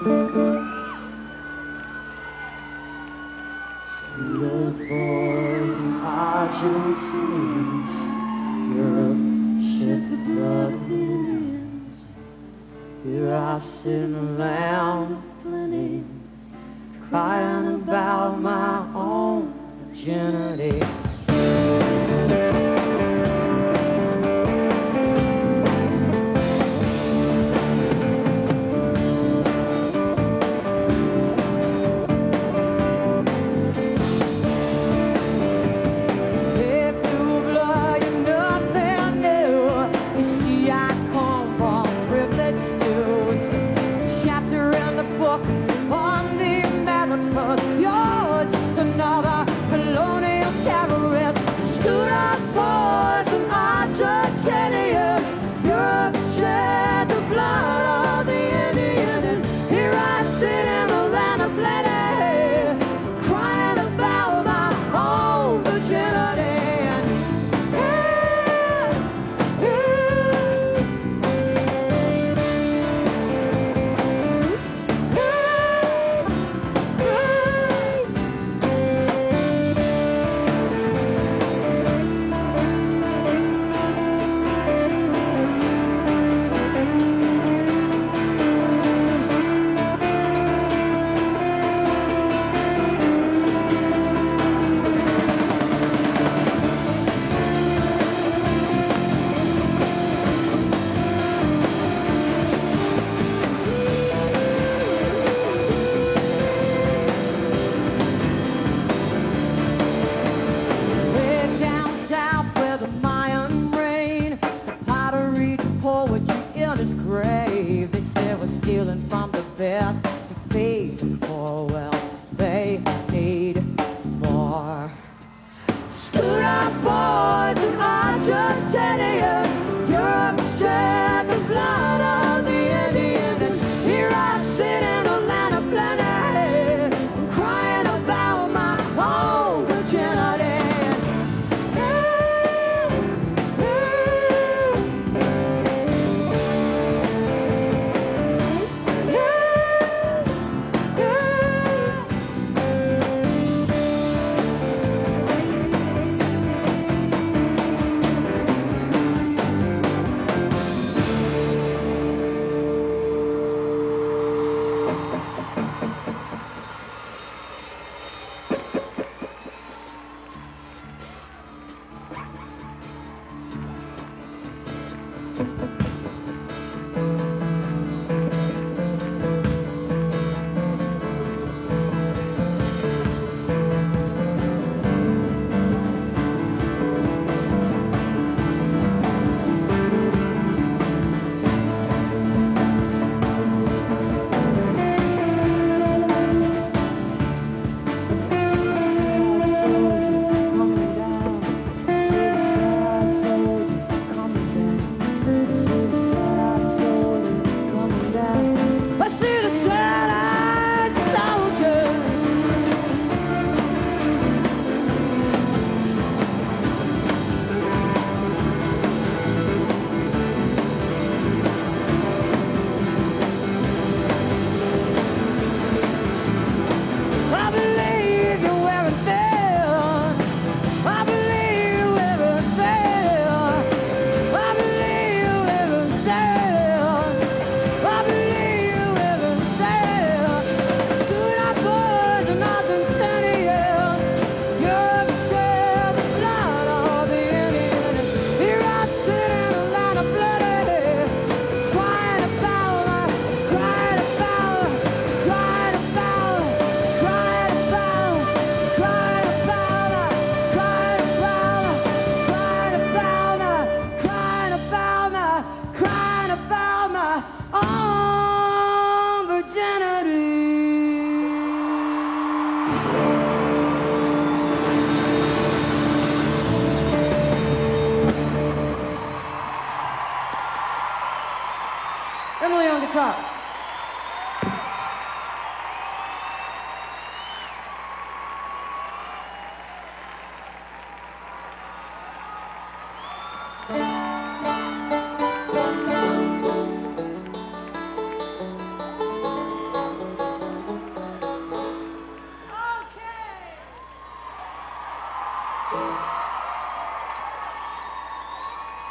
Little boys in Argentinians, Europe shed the blood of Indians. Here I sit in a of plenty, crying about my own virginity. clap.